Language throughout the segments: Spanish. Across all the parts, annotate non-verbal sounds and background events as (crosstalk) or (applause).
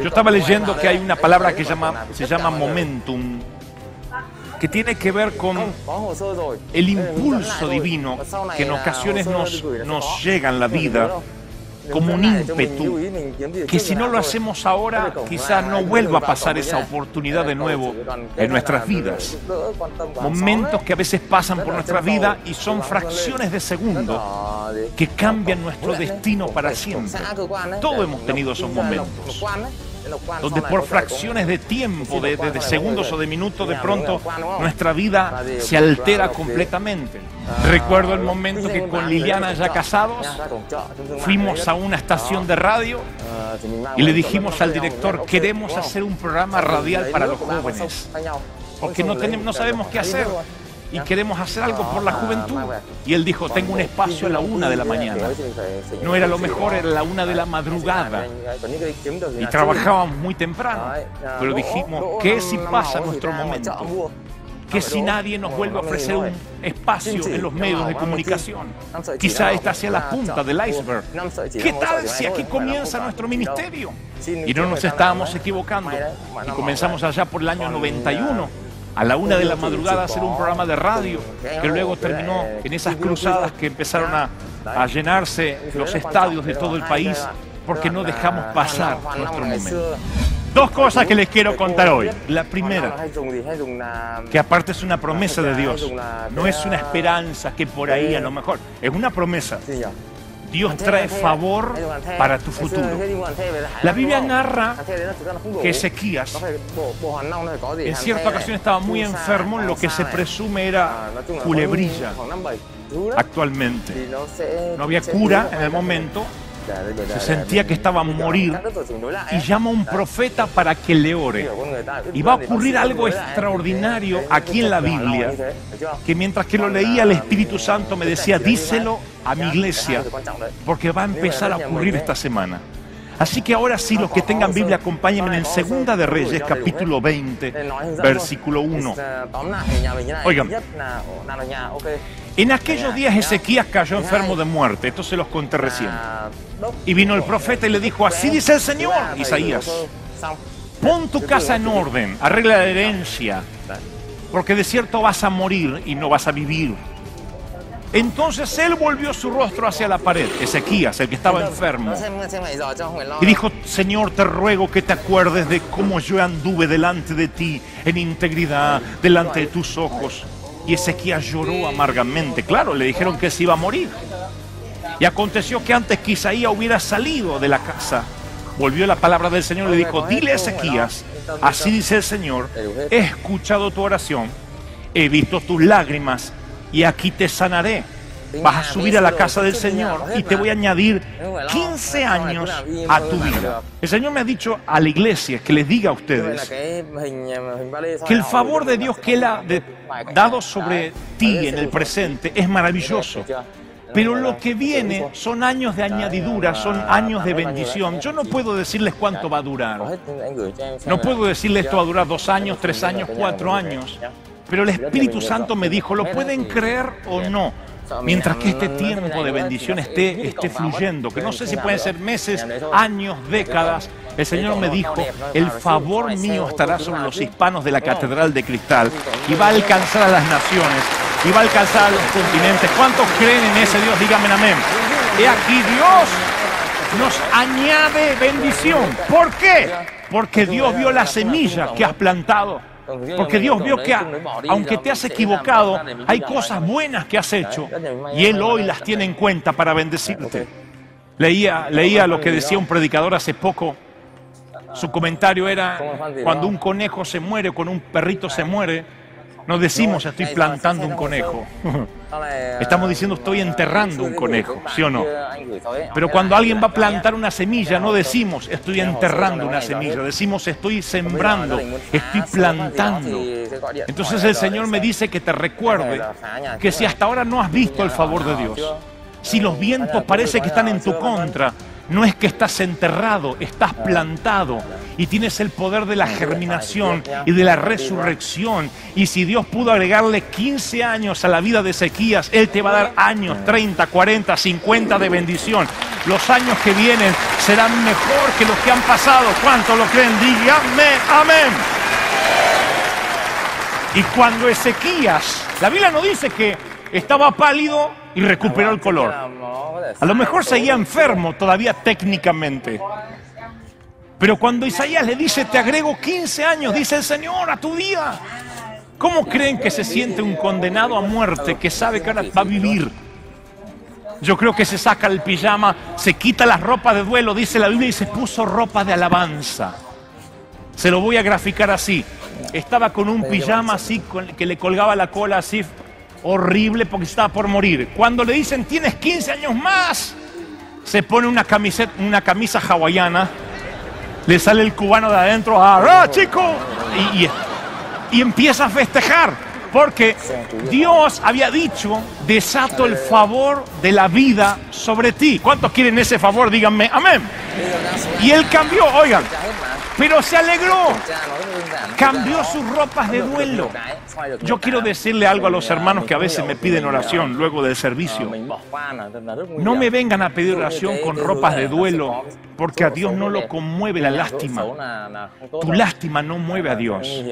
Yo estaba leyendo que hay una palabra que llama, se llama momentum, que tiene que ver con el impulso divino que en ocasiones nos, nos llega en la vida como un ímpetu, que si no lo hacemos ahora, quizás no vuelva a pasar esa oportunidad de nuevo en nuestras vidas. Momentos que a veces pasan por nuestra vida y son fracciones de segundo que cambian nuestro destino para siempre. Todos hemos tenido esos momentos donde por fracciones de tiempo, de, de, segundos o de minutos, de pronto nuestra vida se altera completamente. Recuerdo el momento que con Liliana ya casados fuimos a una estación de radio y le dijimos al director, queremos hacer un programa radial para los jóvenes, porque no, tenemos, no sabemos qué hacer y queremos hacer algo por la juventud. Y él dijo, tengo un espacio a la una de la mañana. No era lo mejor, era la una de la madrugada. Y trabajábamos muy temprano. Pero dijimos, ¿qué si pasa nuestro momento? ¿Qué si nadie nos vuelve a ofrecer un espacio en los medios de comunicación? Quizá esta sea la punta del iceberg. ¿Qué tal si aquí comienza nuestro ministerio? Y no nos estábamos equivocando. Y comenzamos allá por el año 91 a la una de la madrugada a hacer un programa de radio, que luego terminó en esas cruzadas que empezaron a, llenarse los estadios de todo el país, porque no dejamos pasar nuestro momento. Dos cosas que les quiero contar hoy. La primera, que aparte es una promesa de Dios, no es una esperanza. que por ahí a lo mejor, es una promesa. Dios trae favor para tu futuro. La Biblia narra que Ezequías en cierta ocasión estaba muy enfermo en lo que se presume era culebrilla actualmente. No había cura en el momento, se sentía que estaba a morir y llama a un profeta para que le ore. Y va a ocurrir algo extraordinario aquí en la Biblia, que mientras que lo leía el Espíritu Santo me decía, díselo a mi iglesia, porque va a empezar a ocurrir esta semana. Así que ahora sí, los que tengan Biblia, acompáñenme en Segunda de Reyes, capítulo 20, versículo 1. Oigan, en aquellos días Ezequías cayó enfermo de muerte, esto se los conté recién. Y vino el profeta y le dijo, así dice el Señor, Isaías, pon tu casa en orden, arregla la herencia, porque de cierto vas a morir y no vas a vivir. Entonces él volvió su rostro hacia la pared, Ezequías, el que estaba enfermo, y dijo, Señor, te ruego que te acuerdes de cómo yo anduve delante de ti en integridad, delante de tus ojos. Y Ezequías lloró amargamente. Claro, le dijeron que se iba a morir. Y aconteció que antes que Isaías hubiera salido de la casa, volvió la palabra del Señor y le dijo, dile a Ezequías, así dice el Señor, he escuchado tu oración, he visto tus lágrimas y aquí te sanaré. Vas a subir a la casa del Señor y te voy a añadir 15 años a tu vida. El Señor me ha dicho a la iglesia que les diga a ustedes que el favor de Dios que Él ha dado sobre ti en el presente es maravilloso. Pero lo que viene son años de añadidura, son años de bendición. Yo no puedo decirles cuánto va a durar. No puedo decirles esto va a durar dos años, tres años, cuatro años. Pero el Espíritu Santo me dijo, ¿lo pueden creer o no? Mientras que este tiempo de bendición esté, esté fluyendo, que no sé si pueden ser meses, años, décadas, el Señor me dijo, el favor mío estará sobre los hispanos de la Catedral de Cristal y va a alcanzar a las naciones y va a alcanzar a los continentes. ¿Cuántos creen en ese Dios? Díganme amén. Y aquí Dios nos añade bendición. ¿Por qué? Porque Dios vio la semilla que has plantado porque Dios vio que aunque te has equivocado, hay cosas buenas que has hecho y Él hoy las tiene en cuenta para bendecirte. Leía, leía lo que decía un predicador hace poco. Su comentario era, cuando un conejo se muere, cuando un perrito se muere, no decimos estoy plantando un conejo. (laughs) Estamos diciendo estoy enterrando un conejo, ¿sí o no? Pero cuando alguien va a plantar una semilla, no decimos estoy enterrando una semilla, decimos estoy sembrando, estoy plantando. Entonces el Señor me dice que te recuerde que si hasta ahora no has visto el favor de Dios, si los vientos parece que están en tu contra, no es que estás enterrado, estás plantado y tienes el poder de la germinación y de la resurrección. Y si Dios pudo agregarle 15 años a la vida de Ezequías, Él te va a dar años, 30, 40, 50 de bendición. los años que vienen serán mejor que los que han pasado. ¿Cuántos lo creen? Díganme, amén. Y cuando Ezequías, la Biblia no dice que estaba pálido y recuperó el color. A lo mejor seguía enfermo todavía técnicamente. Pero cuando Isaías le dice, te agrego 15 años, dice el Señor, a tu vida. ¿Cómo creen que se siente un condenado a muerte que sabe que ahora va a vivir? Yo creo que se saca el pijama, se quita las ropas de duelo, dice la Biblia, y se puso ropa de alabanza. Se lo voy a graficar así. Estaba con un pijama así, que le colgaba la cola así, horrible porque estaba por morir. Cuando le dicen, tienes 15 años más, se pone una, camiseta, una camisa hawaiana, le sale el cubano de adentro, ¡ah, chico! Y, y empieza a festejar. Porque Dios había dicho, desato el favor de la vida sobre ti. ¿Cuántos quieren ese favor? Díganme, amén. Y él cambió, oigan, pero se alegró. Cambió sus ropas de duelo. Yo quiero decirle algo a los hermanos que a veces me piden oración luego del servicio. No me vengan a pedir oración con ropas de duelo, porque a Dios no lo conmueve la lástima. Tu lástima no mueve a Dios.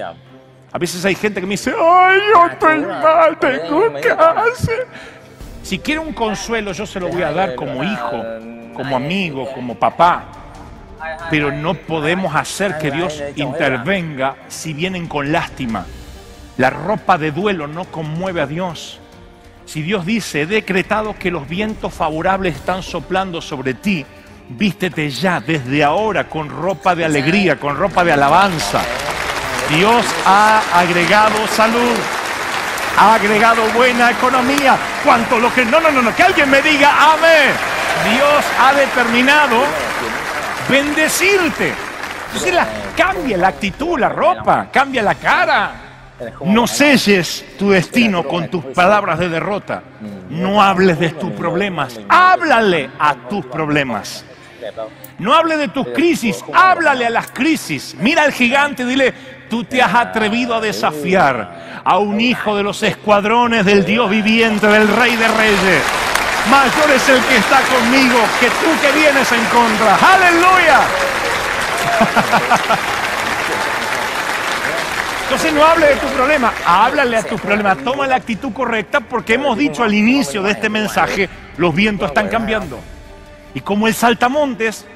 A veces hay gente que me dice, ay, yo estoy mal, tengo cáncer. Si quiere un consuelo, yo se lo voy a dar como hijo, como amigo, como papá. Pero no podemos hacer que Dios intervenga si vienen con lástima. La ropa de duelo no conmueve a Dios. Si Dios dice, he decretado que los vientos favorables están soplando sobre ti, vístete ya desde ahora con ropa de alegría, con ropa de alabanza. Dios ha agregado salud, ha agregado buena economía. ¿Cuánto lo que... No, no, no, no, que alguien me diga, amén. Dios ha determinado bendecirte. Entonces cambia la actitud, la ropa, cambia la cara. No selles tu destino con tus palabras de derrota. No hables de tus problemas. Háblale a tus problemas. No hable de tus crisis, háblale a las crisis. Mira al gigante dile, tú te has atrevido a desafiar a un hijo de los escuadrones del Dios viviente, del Rey de Reyes. Mayor es el que está conmigo que tú que vienes en contra. Aleluya. Entonces no hable de tu problema, háblale a tu problema, toma la actitud correcta porque hemos dicho al inicio de este mensaje, los vientos están cambiando. Y como el saltamontes,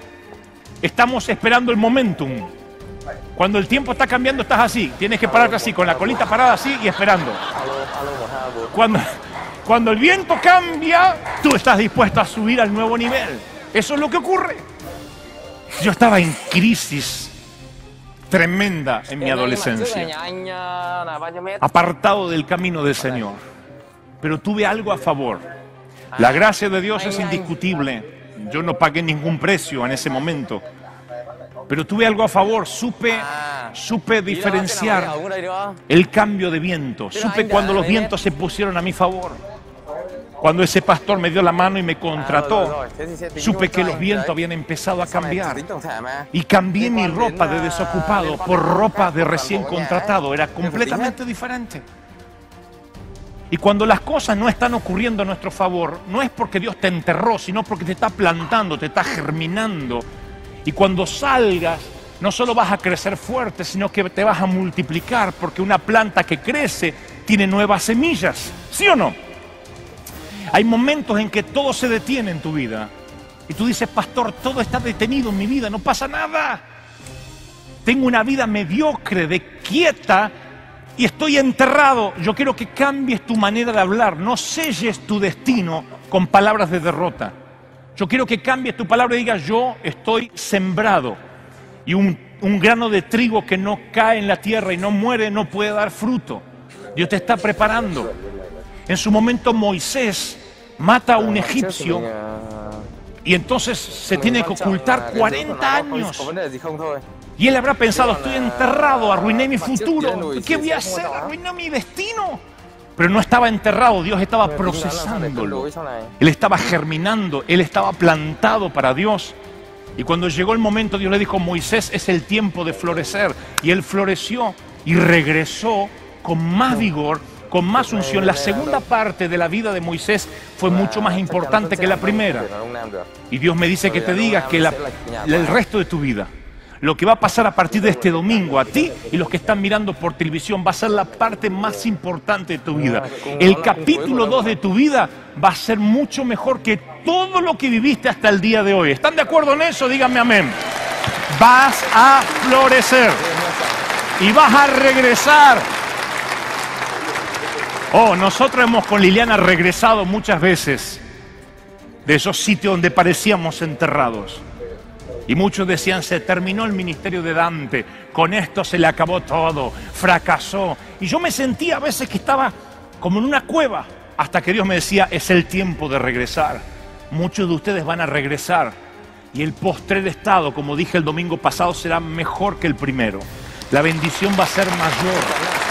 estamos esperando el momentum. Cuando el tiempo está cambiando, estás así. Tienes que pararte así, con la colita parada así y esperando. Cuando, cuando el viento cambia, tú estás dispuesto a subir al nuevo nivel. Eso es lo que ocurre. Yo estaba en crisis tremenda en mi adolescencia, apartado del camino del Señor. Pero tuve algo a favor. La gracia de Dios es indiscutible. Yo no pagué ningún precio en ese momento. Pero tuve algo a favor, supe, ah. supe diferenciar el cambio de viento, supe cuando los vientos se pusieron a mi favor. Cuando ese pastor me dio la mano y me contrató, supe que los vientos habían empezado a cambiar. Y cambié mi ropa de desocupado por ropa de recién contratado. Era completamente diferente. Y cuando las cosas no están ocurriendo a nuestro favor, no es porque Dios te enterró, sino porque te está plantando, te está germinando. Y cuando salgas, no solo vas a crecer fuerte, sino que te vas a multiplicar, porque una planta que crece tiene nuevas semillas. ¿Sí o no? Hay momentos en que todo se detiene en tu vida. Y tú dices, pastor, todo está detenido en mi vida, no pasa nada. Tengo una vida mediocre, de quieta, y estoy enterrado. Yo quiero que cambies tu manera de hablar. No selles tu destino con palabras de derrota. Yo quiero que cambies tu palabra y digas, yo estoy sembrado. Y un, un grano de trigo que no cae en la tierra y no muere no puede dar fruto. Dios te está preparando. En su momento Moisés mata a un egipcio y entonces se tiene que ocultar 40 años. Y él habrá pensado, estoy enterrado, arruiné mi futuro. ¿Qué voy a hacer? Arruiné mi destino. Pero no estaba enterrado, Dios estaba procesándolo. Él estaba germinando, él estaba plantado para Dios. Y cuando llegó el momento, Dios le dijo, Moisés, es el tiempo de florecer. Y él floreció y regresó con más vigor con más unción. La segunda parte de la vida de Moisés fue mucho más importante que la primera. Y Dios me dice que te diga que el resto de tu vida, lo que va a pasar a partir de este domingo a ti y los que están mirando por televisión va a ser la parte más importante de tu vida. El capítulo 2 de tu vida va a ser mucho mejor que todo lo que viviste hasta el día de hoy. ¿Están de acuerdo en eso? Díganme amén. Vas a florecer y vas a regresar. Oh, nosotros hemos con Liliana regresado muchas veces de esos sitios donde parecíamos enterrados. Y muchos decían, se terminó el ministerio de Dante, con esto se le acabó todo, fracasó. Y yo me sentía a veces que estaba como en una cueva, hasta que Dios me decía, es el tiempo de regresar. Muchos de ustedes van a regresar. Y el postrer estado, como dije el domingo pasado, será mejor que el primero la bendición va a ser mayor.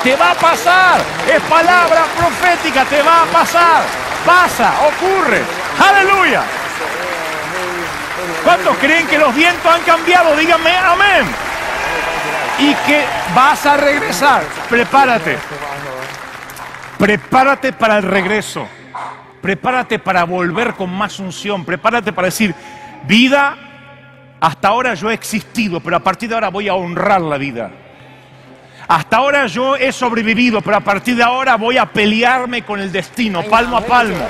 Te va a pasar, es palabra profética, te va a pasar, pasa, ocurre. Aleluya. ¿Cuántos creen que los vientos han cambiado? Díganme amén. Y que vas a regresar. Prepárate. Prepárate para el regreso. Prepárate para volver con más unción. Prepárate para decir, vida, hasta ahora yo he existido, pero a partir de ahora voy a honrar la vida. Hasta ahora yo he sobrevivido, pero a partir de ahora voy a pelearme con el destino, palmo a palmo.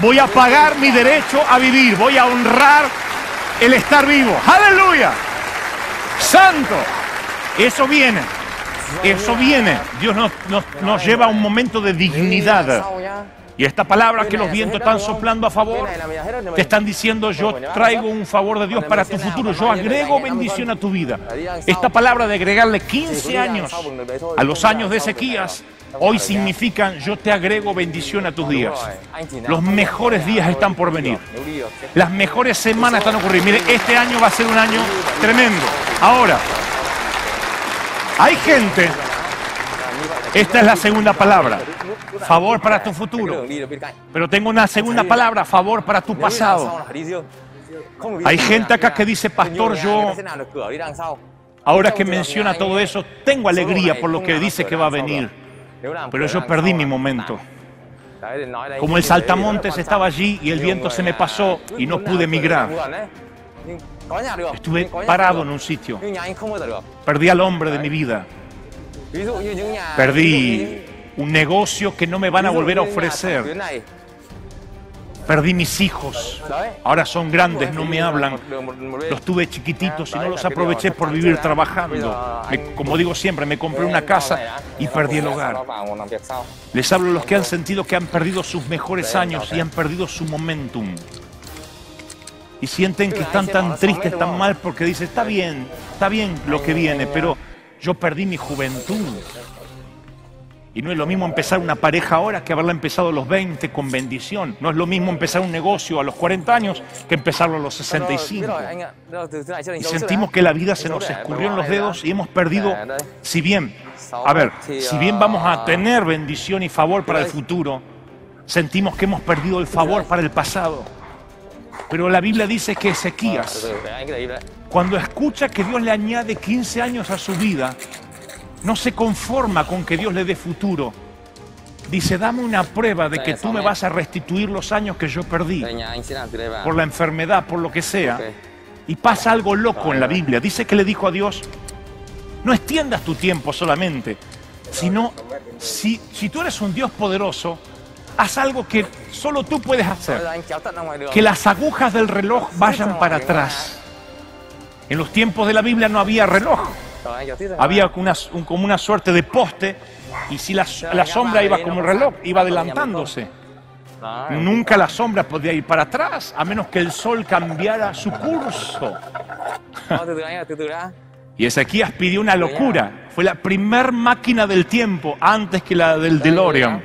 Voy a pagar mi derecho a vivir, voy a honrar el estar vivo. Aleluya. Santo. Eso viene. Eso viene. Dios nos, nos lleva a un momento de dignidad. Y esta palabra que los vientos están soplando a favor, te están diciendo, yo traigo un favor de Dios para tu futuro, yo agrego bendición a tu vida. Esta palabra de agregarle 15 años a los años de Ezequías, hoy significan, yo te agrego bendición a tus días. Los mejores días están por venir. Las mejores semanas están ocurriendo. Mire, este año va a ser un año tremendo. Ahora, hay gente esta es la segunda palabra. Favor para tu futuro. Pero tengo una segunda palabra, favor para tu pasado. Hay gente acá que dice, pastor, yo, ahora que menciona todo eso, tengo alegría por lo que dice que va a venir. Pero yo perdí mi momento. Como el saltamontes estaba allí y el viento se me pasó y no pude migrar. Estuve parado en un sitio. Perdí al hombre de mi vida. Perdí un negocio que no me van a volver a ofrecer. Perdí mis hijos. Ahora son grandes, no me hablan. Los tuve chiquititos y no los aproveché por vivir trabajando. como digo siempre, me compré una casa y perdí el hogar. Les hablo a los que han sentido que han perdido sus mejores años y han perdido su momentum. Y sienten que están tan tristes, tan mal, porque dicen, está bien, está bien lo que viene, pero yo perdí mi juventud. Y no es lo mismo empezar una pareja ahora que haberla empezado a los 20 con bendición. No es lo mismo empezar un negocio a los 40 años que empezarlo a los 65. Y sentimos que la vida se nos escurrió en los dedos y hemos perdido, si bien, a ver, si bien vamos a tener bendición y favor para el futuro, sentimos que hemos perdido el favor para el pasado. Pero la Biblia dice que Ezequías cuando escucha que Dios le añade 15 años a su vida, no se conforma con que Dios le dé futuro. Dice, dame una prueba de que tú me vas a restituir los años que yo perdí por la enfermedad, por lo que sea. Y pasa algo loco en la Biblia. Dice que le dijo a Dios, no extiendas tu tiempo solamente, sino si, si tú eres un Dios poderoso, haz algo que solo tú puedes hacer. Que las agujas del reloj vayan para atrás. En los tiempos de la Biblia no había reloj. Había como una suerte de poste y si la, sombra iba como un reloj, iba adelantándose. Nunca la sombra podía ir para atrás, a menos que el sol cambiara su curso. y Ezequías pidió una locura. Fue la primer máquina del tiempo antes que la del DeLorean.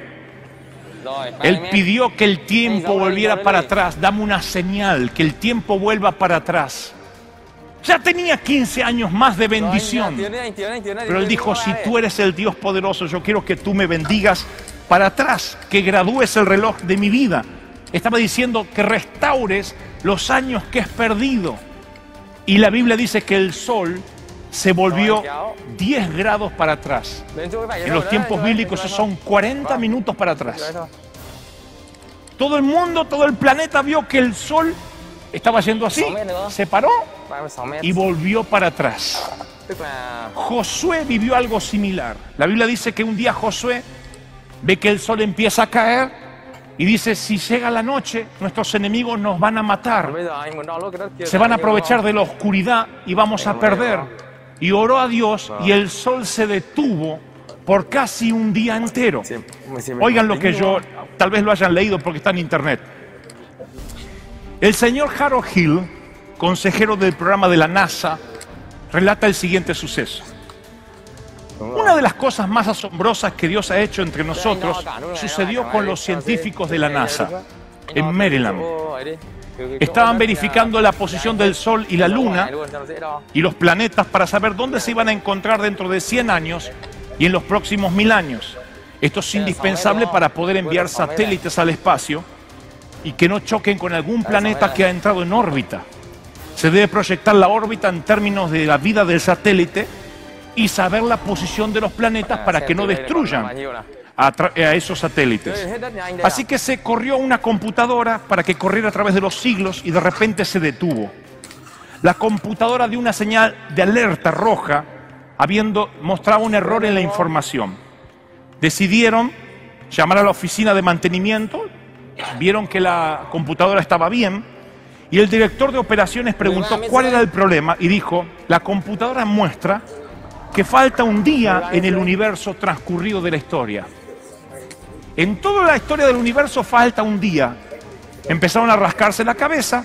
Él pidió que el tiempo volviera para atrás. Dame una señal, que el tiempo vuelva para atrás. Ya tenía 15 años más de bendición. Pero él dijo, si tú eres el Dios poderoso, yo quiero que tú me bendigas para atrás, que gradúes el reloj de mi vida. Estaba diciendo que restaures los años que has perdido. Y la Biblia dice que el sol se volvió 10 grados para atrás. En los tiempos bíblicos eso son 40 minutos para atrás. Todo el mundo, todo el planeta vio que el sol estaba yendo así, se paró y volvió para atrás. Josué vivió algo similar. La Biblia dice que un día Josué ve que el sol empieza a caer y dice, si llega la noche, nuestros enemigos nos van a matar. Se van a aprovechar de la oscuridad y vamos a perder. Y oró a Dios y el sol se detuvo por casi un día entero. Oigan lo que yo, tal vez lo hayan leído porque está en internet. El señor Harold Hill, consejero del programa de la NASA, relata el siguiente suceso. Una de las cosas más asombrosas que Dios ha hecho entre nosotros sucedió con los científicos de la NASA en Maryland. Estaban verificando la posición del Sol y la Luna y los planetas para saber dónde se iban a encontrar dentro de 100 años y en los próximos mil años. Esto es indispensable para poder enviar satélites al espacio y que no choquen con algún planeta que ha entrado en órbita. Se debe proyectar la órbita en términos de la vida del satélite y saber la posición de los planetas para que no destruyan a, esos satélites. Así que se corrió una computadora para que corriera a través de los siglos y de repente se detuvo. La computadora dio una señal de alerta roja habiendo mostrado un error en la información. Decidieron llamar a la oficina de mantenimiento, vieron que la computadora estaba bien y el director de operaciones preguntó cuál era el problema y dijo, la computadora muestra que falta un día en el universo transcurrido de la historia. En toda la historia del universo falta un día. Empezaron a rascarse la cabeza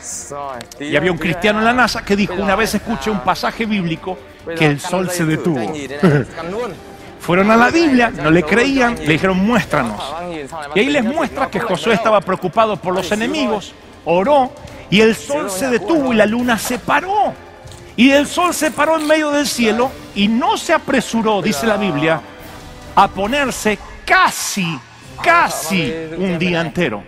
y había un cristiano en la NASA que dijo, una vez escuché un pasaje bíblico que el sol se detuvo. Fueron a la Biblia, no le creían, le dijeron, muéstranos. Y ahí les muestra que Josué estaba preocupado por los enemigos, oró y el sol se detuvo y la luna se paró. Y el sol se paró en medio del cielo y no se apresuró, dice la Biblia, a ponerse casi casi un día entero.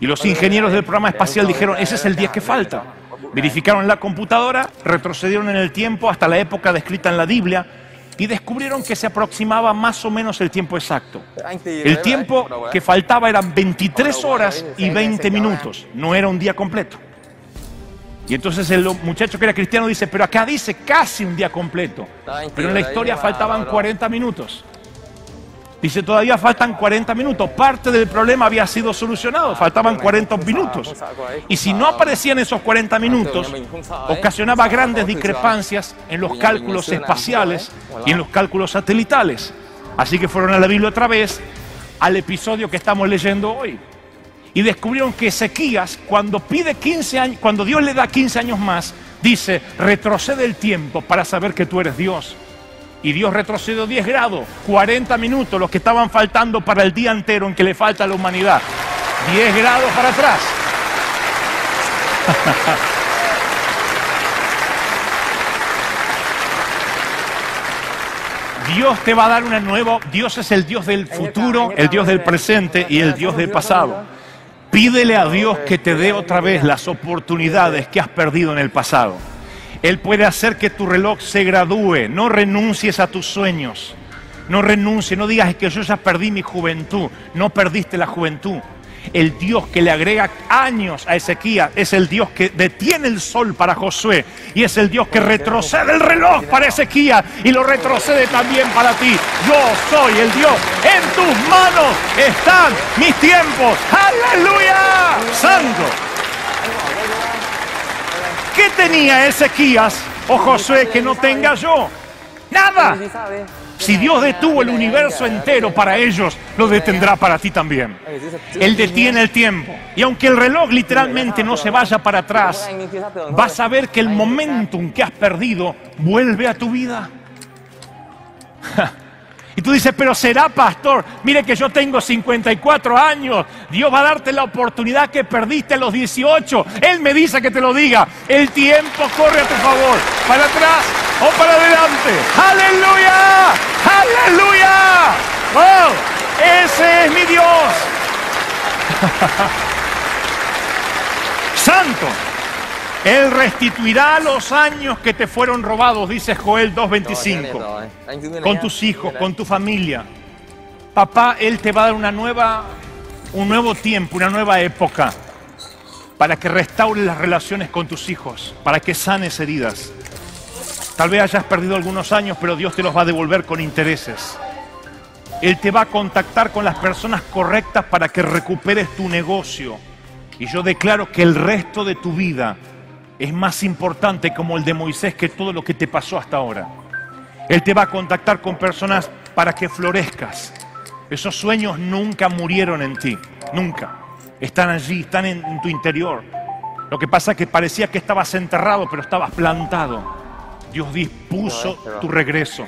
Y los ingenieros del programa espacial dijeron, ese es el día que falta. Verificaron la computadora, retrocedieron en el tiempo hasta la época descrita en la Biblia y descubrieron que se aproximaba más o menos el tiempo exacto. El tiempo que faltaba eran 23 horas y 20 minutos, no era un día completo. Y entonces el muchacho que era cristiano dice, pero acá dice casi un día completo, pero en la historia faltaban 40 minutos. Dice, todavía faltan 40 minutos. Parte del problema había sido solucionado, faltaban 40 minutos. Y si no aparecían esos 40 minutos, ocasionaba grandes discrepancias en los cálculos espaciales y en los cálculos satelitales. Así que fueron a la Biblia otra vez, al episodio que estamos leyendo hoy. Y descubrieron que Ezequías, cuando pide 15 años, cuando Dios le da 15 años más, dice, retrocede el tiempo para saber que tú eres Dios y Dios retrocedió 10 grados, 40 minutos, los que estaban faltando para el día entero en que le falta a la humanidad. 10 grados para atrás. (laughs) Dios te va a dar una nueva, Dios es el Dios del futuro, el Dios del presente y el Dios del pasado. Pídele a Dios que te dé otra vez las oportunidades que has perdido en el pasado. Él puede hacer que tu reloj se gradúe. No renuncies a tus sueños. No renuncies, no digas que yo ya perdí mi juventud. No perdiste la juventud. El Dios que le agrega años a Ezequías es el Dios que detiene el sol para Josué y es el Dios que retrocede el reloj para Ezequías y lo retrocede también para ti. Yo soy el Dios. En tus manos están mis tiempos. Aleluya. Santo. ¿Qué tenía Ezequías o Josué que no tenga yo? Nada. Si Dios detuvo el universo entero para ellos, lo detendrá para ti también. Él detiene el tiempo. Y aunque el reloj literalmente no se vaya para atrás, vas a ver que el momentum que has perdido vuelve a tu vida. Y tú dices, pero será pastor. Mire que yo tengo 54 años. Dios va a darte la oportunidad que perdiste a los 18. Él me dice que te lo diga. El tiempo corre a tu favor. Para atrás o para adelante. Aleluya. Aleluya. ¡Oh! Ese es mi Dios. (laughs) Santo. Él restituirá los años que te fueron robados, dice Joel 2.25, con tus hijos, con tu familia. Papá, Él te va a dar una nueva, un nuevo tiempo, una nueva época, para que restaures las relaciones con tus hijos, para que sanes heridas. Tal vez hayas perdido algunos años, pero Dios te los va a devolver con intereses. Él te va a contactar con las personas correctas para que recuperes tu negocio. Y yo declaro que el resto de tu vida es más importante como el de Moisés que todo lo que te pasó hasta ahora. Él te va a contactar con personas para que florezcas. Esos sueños nunca murieron en ti, nunca. Están allí, están en, tu interior. Lo que pasa es que parecía que estabas enterrado, pero estabas plantado. Dios dispuso tu regreso.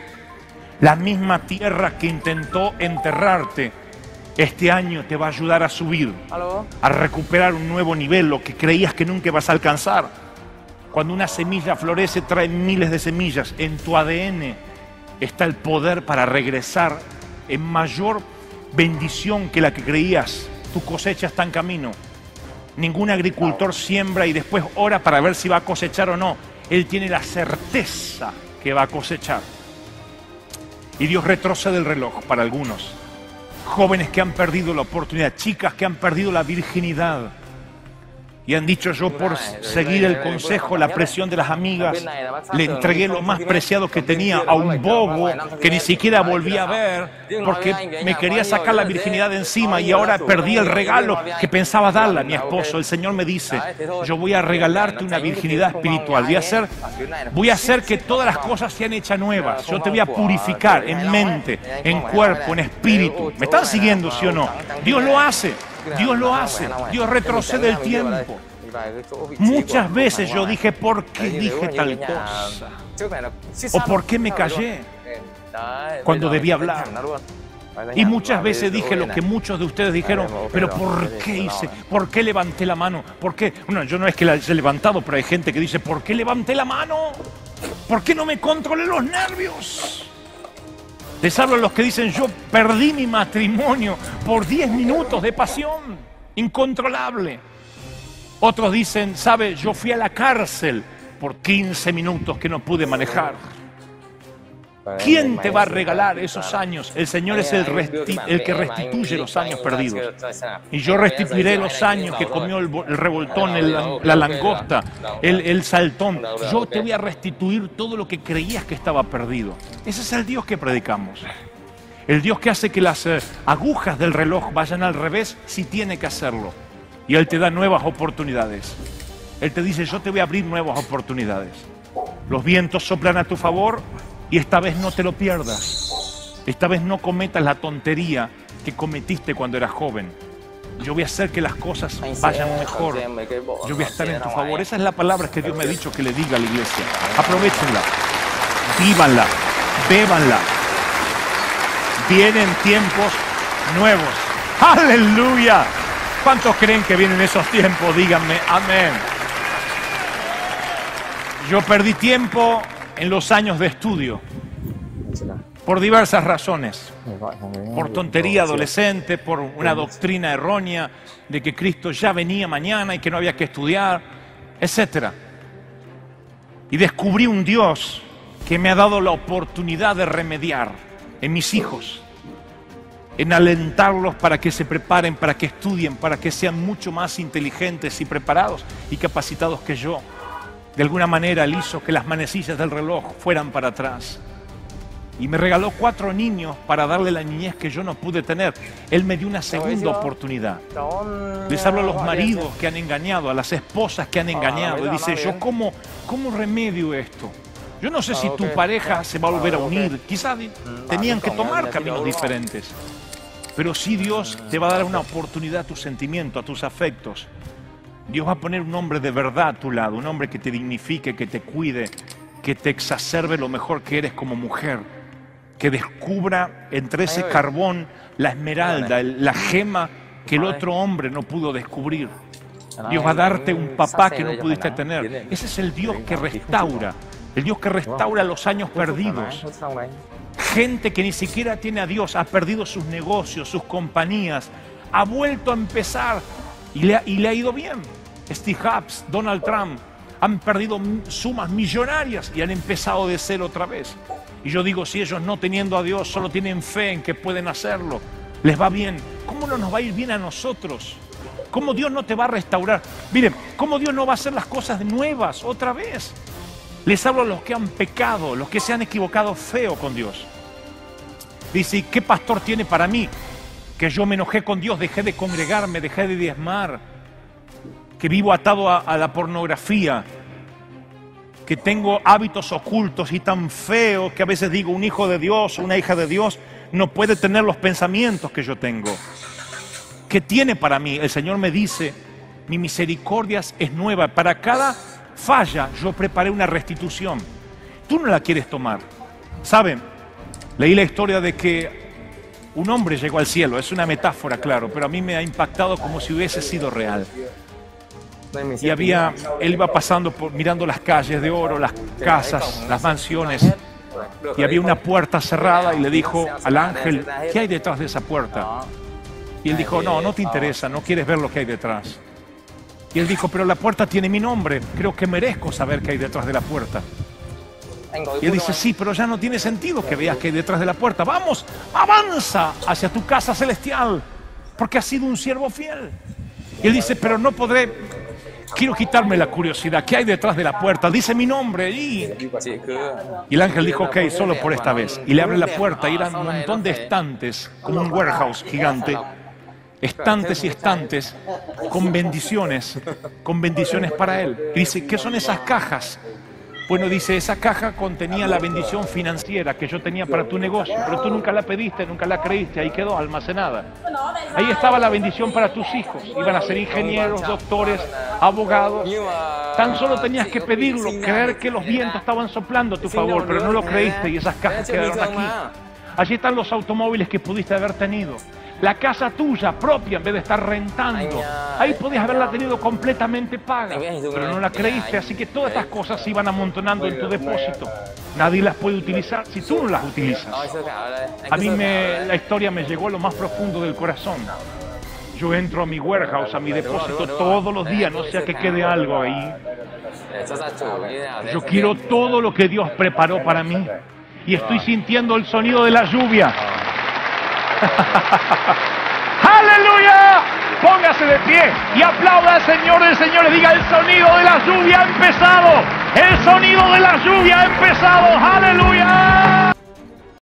La misma tierra que intentó enterrarte, este año te va a ayudar a subir, a recuperar un nuevo nivel, lo que creías que nunca vas a alcanzar. Cuando una semilla florece, trae miles de semillas. En tu ADN está el poder para regresar en mayor bendición que la que creías. Tu cosecha está en camino. Ningún agricultor siembra y después ora para ver si va a cosechar o no. Él tiene la certeza que va a cosechar. Y Dios retrocede el reloj para algunos. Jóvenes que han perdido la oportunidad, chicas que han perdido la virginidad y han dicho yo por seguir el consejo, la presión de las amigas, le entregué lo más preciado que tenía a un bobo que ni siquiera volví a ver porque me quería sacar la virginidad de encima y ahora perdí el regalo que pensaba darle a mi esposo. El Señor me dice, yo voy a regalarte una virginidad espiritual, voy a hacer, voy a hacer que todas las cosas sean hechas nuevas, yo te voy a purificar en mente, en cuerpo, en espíritu. ¿Me están siguiendo, sí o no? Dios lo hace. Dios lo hace, Dios retrocede el tiempo. Muchas veces yo dije, ¿por qué dije tal cosa? ¿O por qué me callé cuando debía hablar? Y muchas veces dije lo que muchos de ustedes dijeron, pero ¿por qué hice? ¿Por qué levanté la mano? ¿Por qué? Bueno, yo no es que la haya levantado, pero hay gente que dice, ¿por qué levanté la mano? ¿Por qué no me controlé los nervios? Les hablo a los que dicen, yo perdí mi matrimonio por 10 minutos de pasión incontrolable. Otros dicen, sabe, yo fui a la cárcel por 15 minutos que no pude manejar. ¿Quién te va a regalar esos años? El Señor es el, que restituye los años perdidos. Y yo restituiré los años que comió el, revoltón, la langosta, el, saltón. Yo te voy a restituir todo lo que creías que estaba perdido. Ese es el Dios que predicamos. El Dios que hace que las eh, agujas del reloj vayan al revés si tiene que hacerlo. Y Él te da nuevas oportunidades. Él te dice, yo te voy a abrir nuevas oportunidades. Los vientos soplan a tu favor y esta vez no te lo pierdas. Esta vez no cometas la tontería que cometiste cuando eras joven. Yo voy a hacer que las cosas vayan mejor. Yo voy a estar en tu favor. Esa es la palabra que Dios me ha dicho que le diga a la iglesia. Aprovechenla, vívanla, bébanla. Vienen tiempos nuevos. Aleluya. ¿Cuántos creen que vienen esos tiempos? Díganme, amén. Yo perdí tiempo en los años de estudio por diversas razones, por tontería adolescente, por una doctrina errónea de que Cristo ya venía mañana y que no había que estudiar, etc. Y descubrí un Dios que me ha dado la oportunidad de remediar en mis hijos, en alentarlos para que se preparen, para que estudien, para que sean mucho más inteligentes y preparados y capacitados que yo. De alguna manera él hizo que las manecillas del reloj fueran para atrás. Y me regaló cuatro niños para darle la niñez que yo no pude tener. Él me dio una segunda oportunidad. Les hablo a los maridos que han engañado, a las esposas que han engañado. Y dice, yo cómo, cómo remedio esto. Yo no sé si tu pareja se va a volver a unir. Quizás tenían que tomar caminos diferentes. Pero sí Dios te va a dar una oportunidad a tus sentimientos, a tus afectos. Dios va a poner un hombre de verdad a tu lado, un hombre que te dignifique, que te cuide, que te exacerbe lo mejor que eres como mujer, que descubra entre ese carbón la esmeralda, la gema que el otro hombre no pudo descubrir. Dios va a darte un papá que no pudiste tener. Ese es el Dios que restaura, el Dios que restaura los años perdidos. Gente que ni siquiera tiene a Dios, ha perdido sus negocios, sus compañías, ha vuelto a empezar y le, ha ido bien. Steve Jobs, Donald Trump, han perdido sumas millonarias y han empezado de cero otra vez. Y yo digo, si ellos no teniendo a Dios solo tienen fe en que pueden hacerlo, les va bien, ¿cómo no nos va a ir bien a nosotros? ¿Cómo Dios no te va a restaurar? Miren, ¿cómo Dios no va a hacer las cosas nuevas otra vez? Les hablo a los que han pecado, los que se han equivocado feo con Dios. Dice, ¿qué pastor tiene para mí? Que yo me enojé con Dios, dejé de congregarme, dejé de diezmar, que vivo atado a, la pornografía, que tengo hábitos ocultos y tan feos que a veces digo un hijo de Dios, una hija de Dios, no puede tener los pensamientos que yo tengo. ¿Qué tiene para mí? El Señor me dice, mi misericordia es nueva. Para cada falla yo preparé una restitución. Tú no la quieres tomar. ¿Saben? Leí la historia de que un hombre llegó al cielo. Es una metáfora, claro, pero a mí me ha impactado como si hubiese sido real. Y había, él iba pasando por, mirando las calles de oro, las casas, las mansiones, y había una puerta cerrada y le dijo al ángel, ¿qué hay detrás de esa puerta? Y él dijo, no, no te interesa, no quieres ver lo que hay detrás. Y él dijo, pero la puerta tiene mi nombre, creo que merezco saber qué hay detrás de la puerta. Y él dice, sí, pero ya no tiene sentido que veas qué hay detrás de la puerta. Vamos, avanza hacia tu casa celestial, porque has sido un siervo fiel. Y él dice, pero no podré quiero quitarme la curiosidad. ¿Qué hay detrás de la puerta? Dice mi nombre. Y, y el ángel dijo, ok, solo por esta vez. Y le abre la puerta y eran un montón de estantes, como un warehouse gigante. Estantes y estantes con bendiciones, con bendiciones para él. Y dice, ¿qué son esas cajas? Bueno, dice, esa caja contenía la bendición financiera que yo tenía para tu negocio, pero tú nunca la pediste, nunca la creíste, ahí quedó almacenada. Ahí estaba la bendición para tus hijos, iban a ser ingenieros, doctores, abogados. Tan solo tenías que pedirlo, creer que los vientos estaban soplando a tu favor, pero no lo creíste y esas cajas quedaron aquí. Allí están los automóviles que pudiste haber tenido la casa tuya propia en vez de estar rentando. Ahí podías haberla tenido completamente paga, pero no la creíste, así que todas estas cosas se iban amontonando en tu depósito. Nadie las puede utilizar si tú no las utilizas. A mí me, la historia me llegó a lo más profundo del corazón. Yo entro a mi warehouse, a mi depósito todos los días, no sea que quede algo ahí. Yo quiero todo lo que Dios preparó para mí. Y estoy sintiendo el sonido de la lluvia. (laughs) ¡Aleluya! Póngase de pie y aplauda al Señor del Señor. Diga, el sonido de la lluvia ha empezado. El sonido de la lluvia ha empezado. ¡Aleluya!